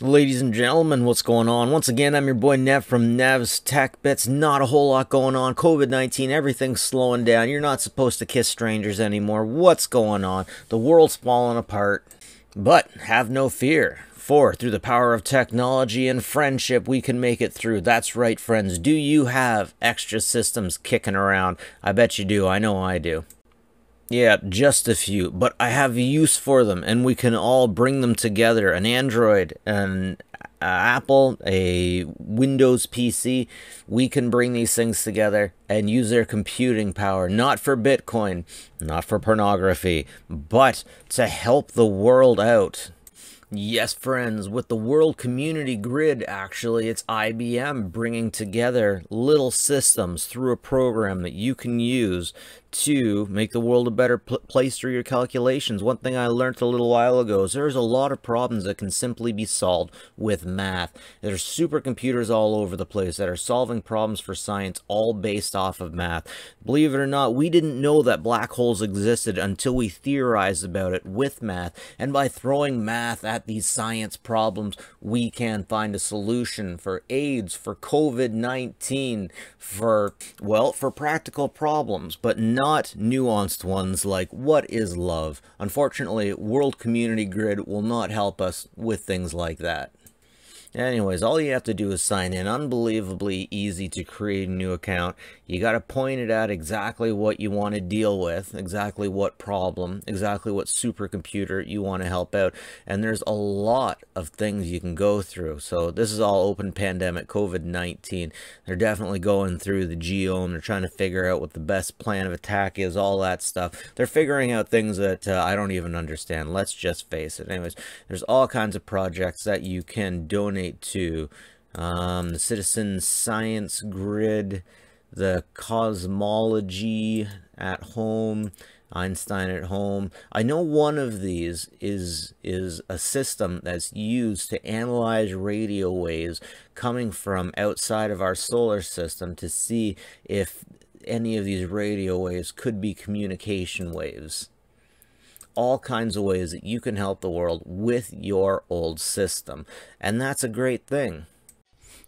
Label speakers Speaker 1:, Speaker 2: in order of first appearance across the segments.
Speaker 1: Ladies and gentlemen, what's going on? Once again, I'm your boy Nev from Nev's Tech Bits. Not a whole lot going on. COVID 19, everything's slowing down. You're not supposed to kiss strangers anymore. What's going on? The world's falling apart. But have no fear. For through the power of technology and friendship, we can make it through. That's right, friends. Do you have extra systems kicking around? I bet you do. I know I do. Yeah, just a few, but I have use for them, and we can all bring them together. An Android, an Apple, a Windows PC, we can bring these things together and use their computing power, not for Bitcoin, not for pornography, but to help the world out. Yes, friends, with the World Community Grid, actually, it's IBM bringing together little systems through a program that you can use to make the world a better pl place through your calculations. One thing I learned a little while ago is there's a lot of problems that can simply be solved with math. There's supercomputers all over the place that are solving problems for science all based off of math. Believe it or not, we didn't know that black holes existed until we theorized about it with math. And by throwing math at these science problems, we can find a solution for AIDS, for COVID-19, for, well, for practical problems, but not not nuanced ones like what is love. Unfortunately, World Community Grid will not help us with things like that. Anyways, all you have to do is sign in. Unbelievably easy to create a new account. You got to point it at exactly what you want to deal with, exactly what problem, exactly what supercomputer you want to help out. And there's a lot of things you can go through. So this is all open pandemic, COVID-19. They're definitely going through the genome. They're trying to figure out what the best plan of attack is, all that stuff. They're figuring out things that uh, I don't even understand. Let's just face it. Anyways, there's all kinds of projects that you can donate donate to um, the Citizen Science Grid, the Cosmology at Home, Einstein at Home. I know one of these is is a system that's used to analyze radio waves coming from outside of our solar system to see if any of these radio waves could be communication waves all kinds of ways that you can help the world with your old system. And that's a great thing.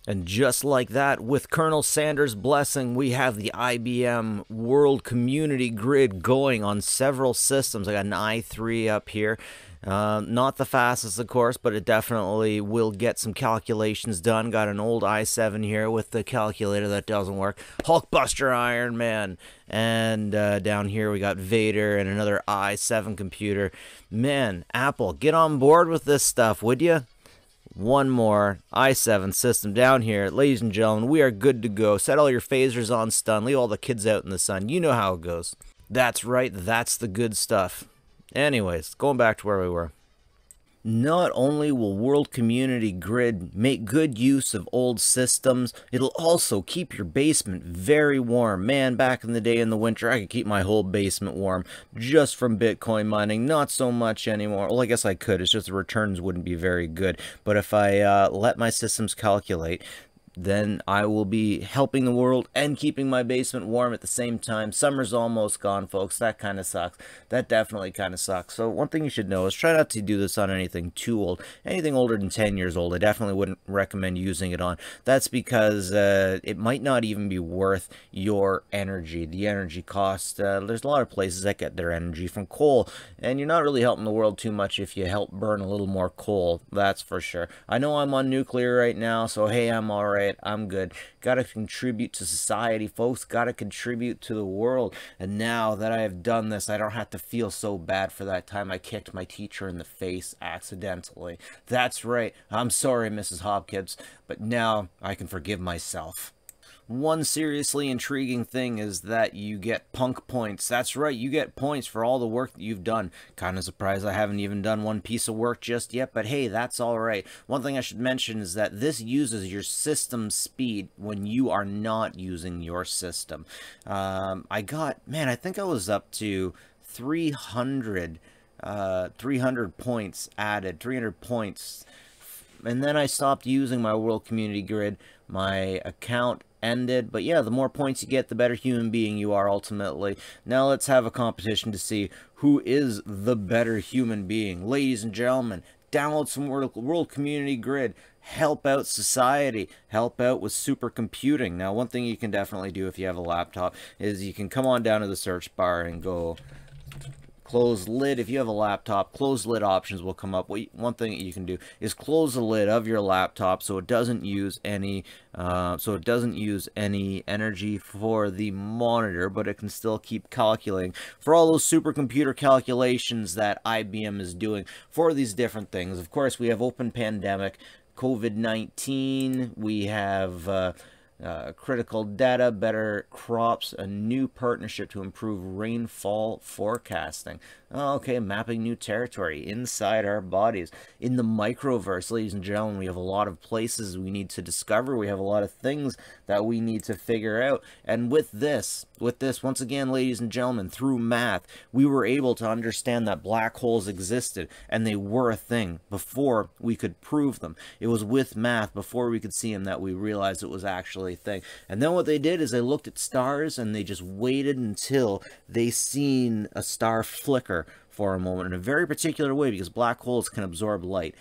Speaker 1: And just like that, with Colonel Sanders' blessing, we have the IBM World Community Grid going on several systems. I got an i3 up here. Uh, not the fastest, of course, but it definitely will get some calculations done. Got an old i7 here with the calculator that doesn't work. Hulkbuster Iron Man. And uh, down here we got Vader and another i7 computer. Man, Apple, get on board with this stuff, would you? One more i7 system down here. Ladies and gentlemen, we are good to go. Set all your phasers on stun. Leave all the kids out in the sun. You know how it goes. That's right. That's the good stuff. Anyways, going back to where we were. Not only will World Community Grid make good use of old systems, it'll also keep your basement very warm. Man, back in the day in the winter, I could keep my whole basement warm just from Bitcoin mining. Not so much anymore. Well, I guess I could. It's just the returns wouldn't be very good. But if I uh, let my systems calculate, then I will be helping the world and keeping my basement warm at the same time. Summer's almost gone, folks. That kind of sucks. That definitely kind of sucks. So one thing you should know is try not to do this on anything too old. Anything older than 10 years old, I definitely wouldn't recommend using it on. That's because uh, it might not even be worth your energy, the energy cost. Uh, there's a lot of places that get their energy from coal, and you're not really helping the world too much if you help burn a little more coal. That's for sure. I know I'm on nuclear right now, so hey, I'm alright I'm good. Got to contribute to society, folks. Got to contribute to the world. And now that I have done this, I don't have to feel so bad for that time I kicked my teacher in the face accidentally. That's right. I'm sorry, Mrs. Hopkins, but now I can forgive myself. One seriously intriguing thing is that you get punk points. That's right, you get points for all the work that you've done. Kind of surprised I haven't even done one piece of work just yet, but hey, that's alright. One thing I should mention is that this uses your system speed when you are not using your system. Um, I got, man, I think I was up to 300, uh, 300 points added, 300 points and then I stopped using my World Community Grid. My account ended. But yeah, the more points you get, the better human being you are ultimately. Now let's have a competition to see who is the better human being. Ladies and gentlemen, download some World, World Community Grid, help out society, help out with supercomputing. Now, one thing you can definitely do if you have a laptop is you can come on down to the search bar and go close lid. If you have a laptop close lid options will come up. One thing you can do is close the lid of your laptop so it doesn't use any uh, so it doesn't use any energy for the monitor but it can still keep calculating. For all those supercomputer calculations that IBM is doing for these different things of course we have open pandemic COVID-19 we have uh, uh, critical data, better crops, a new partnership to improve rainfall forecasting. Okay, mapping new territory inside our bodies. In the microverse, ladies and gentlemen, we have a lot of places we need to discover. We have a lot of things that we need to figure out. And with this, with this, once again, ladies and gentlemen, through math, we were able to understand that black holes existed and they were a thing before we could prove them. It was with math before we could see them that we realized it was actually a thing. And then what they did is they looked at stars and they just waited until they seen a star flicker for a moment in a very particular way because black holes can absorb light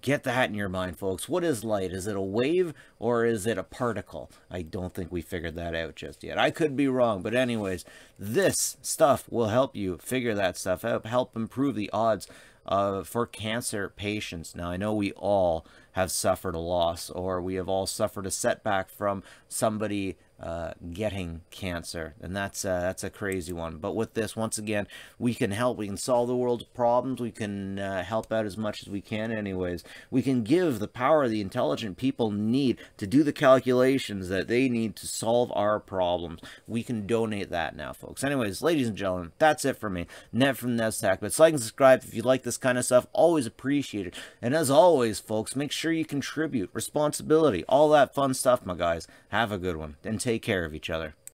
Speaker 1: get that in your mind, folks. What is light? Is it a wave or is it a particle? I don't think we figured that out just yet. I could be wrong, but anyways, this stuff will help you figure that stuff out, help improve the odds uh, for cancer patients. Now, I know we all have suffered a loss or we have all suffered a setback from somebody uh, getting cancer, and that's uh, that's a crazy one. But with this, once again, we can help. We can solve the world's problems. We can uh, help out as much as we can. Anyways, we can give the power the intelligent people need to do the calculations that they need to solve our problems. We can donate that now, folks. Anyways, ladies and gentlemen, that's it for me. Net from NevsTech. But like and subscribe if you like this kind of stuff. Always appreciated. And as always, folks, make sure you contribute. Responsibility, all that fun stuff, my guys. Have a good one and take care of each other.